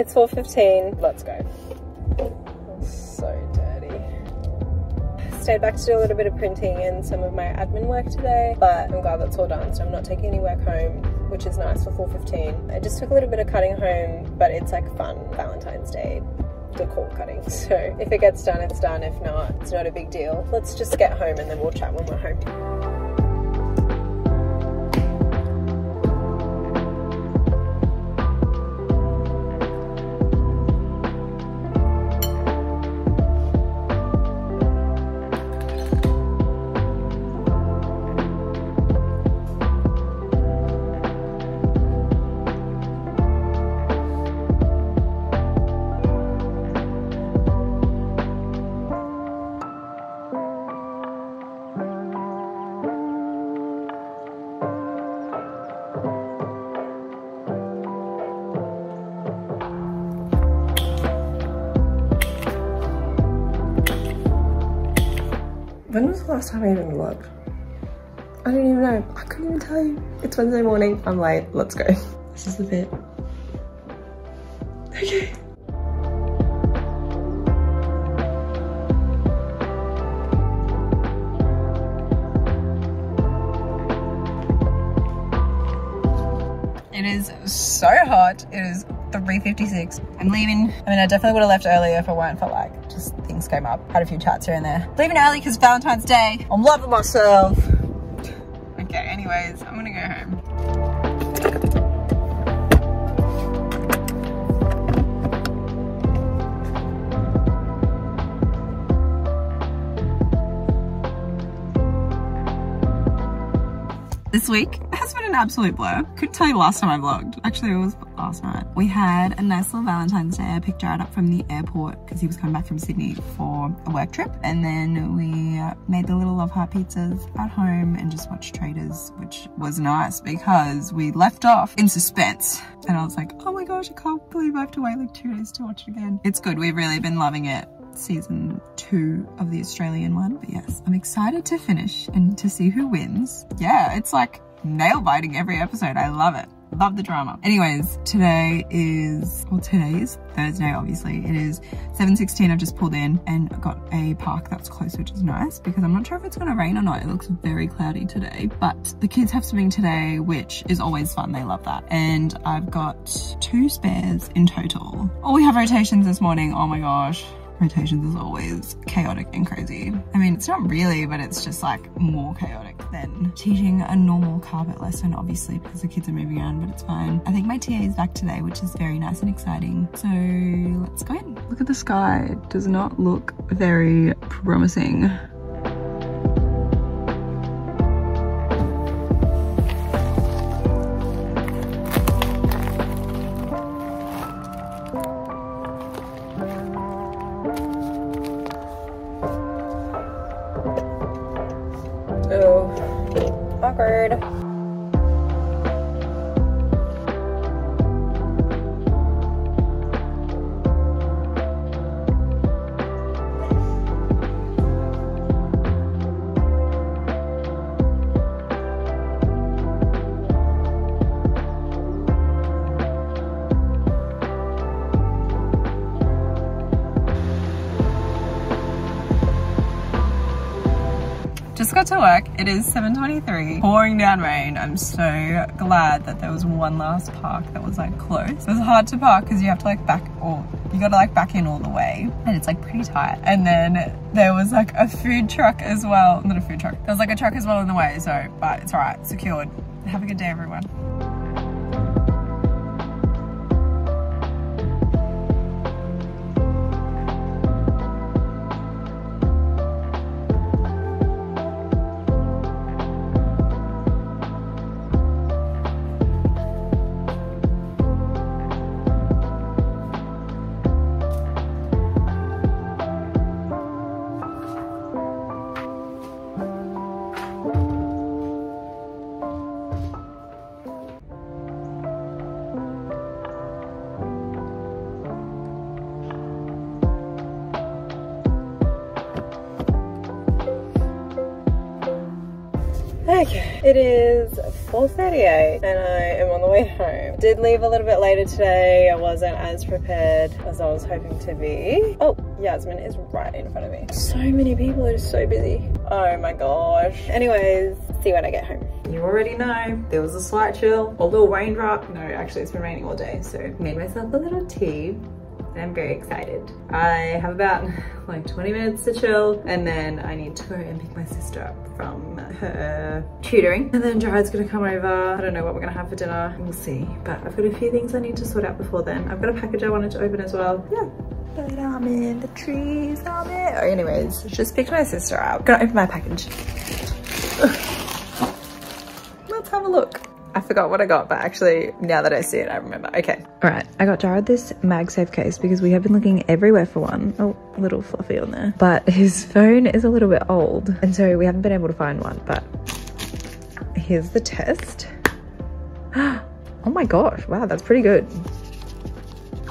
It's 4.15. Let's go. So dirty. Stayed back to do a little bit of printing and some of my admin work today, but I'm glad that's all done, so I'm not taking any work home, which is nice for 4.15. I just took a little bit of cutting home, but it's like fun Valentine's Day decor cutting. So if it gets done, it's done. If not, it's not a big deal. Let's just get home and then we'll chat when we're home. When was the last time I even vlogged? I don't even know. I couldn't even tell you. It's Wednesday morning. I'm late. Let's go. This is the bit. Okay. It is so hot. It is 3.56. I'm leaving. I mean, I definitely would have left earlier if it weren't for like, just things came up. Had a few chats here and there. Leaving early because Valentine's Day. I'm loving myself. Okay, anyways, I'm gonna go This week has been an absolute blur. Couldn't tell you last time I vlogged. Actually, it was last night. We had a nice little Valentine's Day. I picked Jared up from the airport because he was coming back from Sydney for a work trip. And then we made the little Love Heart pizzas at home and just watched Traitors, which was nice because we left off in suspense. And I was like, oh my gosh, I can't believe I have to wait like two days to watch it again. It's good. We've really been loving it season two of the Australian one. But yes, I'm excited to finish and to see who wins. Yeah, it's like nail biting every episode. I love it. Love the drama. Anyways, today is, well, today is Thursday, obviously. It is 7.16. I've just pulled in and got a park that's close, which is nice because I'm not sure if it's going to rain or not. It looks very cloudy today, but the kids have swimming today, which is always fun. They love that. And I've got two spares in total. Oh, we have rotations this morning. Oh my gosh rotations is always chaotic and crazy. I mean, it's not really, but it's just like more chaotic than teaching a normal carpet lesson, obviously, because the kids are moving around, but it's fine. I think my TA is back today, which is very nice and exciting. So let's go in. Look at the sky. It does not look very promising. Got to work. It is 7.23, pouring down rain. I'm so glad that there was one last park that was like close. It was hard to park because you have to like back or you gotta like back in all the way and it's like pretty tight. And then there was like a food truck as well. Not a food truck. There was like a truck as well in the way. So, but it's all right, secured. Have a good day everyone. Okay, it is 4.38 and I am on the way home. Did leave a little bit later today. I wasn't as prepared as I was hoping to be. Oh, Yasmin is right in front of me. So many people, it is so busy. Oh my gosh. Anyways, see when I get home. You already know, there was a slight chill, a little raindrop. No, actually it's been raining all day, so made myself a little tea I'm very excited. I have about like 20 minutes to chill and then I need to go and pick my sister up from her tutoring. And then Jared's gonna come over. I don't know what we're gonna have for dinner. We'll see. But I've got a few things I need to sort out before then. I've got a package I wanted to open as well. Yeah. But I'm in the trees, I'm in. Oh, anyways, just picked my sister up. Gonna open my package. Let's have a look. I forgot what I got, but actually now that I see it, I remember. Okay. All right. I got Jared this MagSafe case because we have been looking everywhere for one. Oh, a little fluffy on there. But his phone is a little bit old. And so we haven't been able to find one, but here's the test. Oh my gosh. Wow, that's pretty good.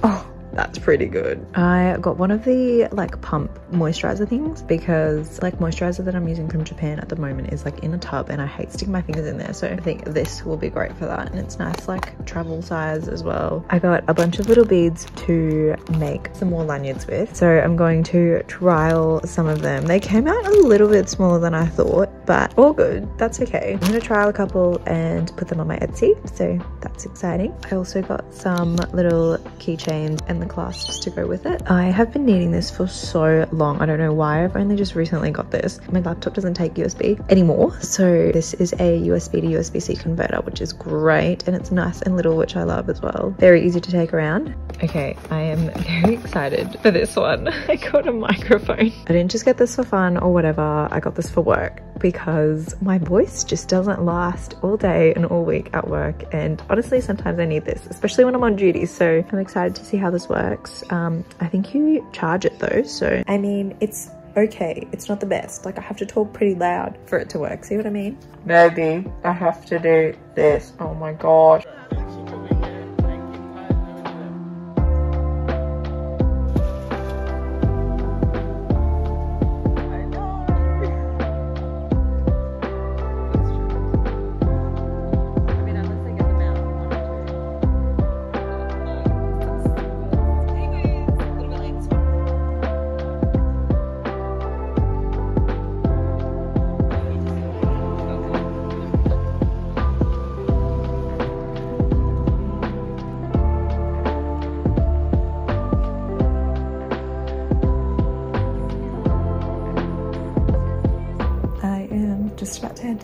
Oh, that's pretty good. I got one of the like pump moisturizer things because like moisturizer that I'm using from Japan at the moment is like in a tub and I hate sticking my fingers in there. So I think this will be great for that. And it's nice like travel size as well. I got a bunch of little beads to make some more lanyards with. So I'm going to trial some of them. They came out a little bit smaller than I thought, but all good. That's okay. I'm gonna trial a couple and put them on my Etsy. So that's exciting. I also got some little keychains and the clasps to go with it. I have been needing this for so long. I don't know why. I've only just recently got this. My laptop doesn't take USB anymore. So this is a USB to USB-C converter, which is great. And it's nice and little, which I love as well. Very easy to take around. Okay, I am very excited for this one. I got a microphone. I didn't just get this for fun or whatever. I got this for work because my voice just doesn't last all day and all week at work. And honestly, sometimes I need this, especially when I'm on duty. So I'm excited to see how this works. Um, I think you charge it though. So, I mean, it's okay. It's not the best. Like I have to talk pretty loud for it to work. See what I mean? Maybe I have to do this. Oh my gosh.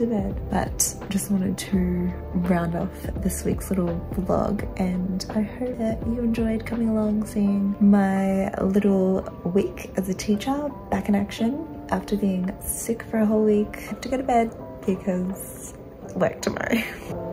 Bed but just wanted to round off this week's little vlog and I hope that you enjoyed coming along seeing my little week as a teacher back in action after being sick for a whole week. I have to go to bed because work tomorrow.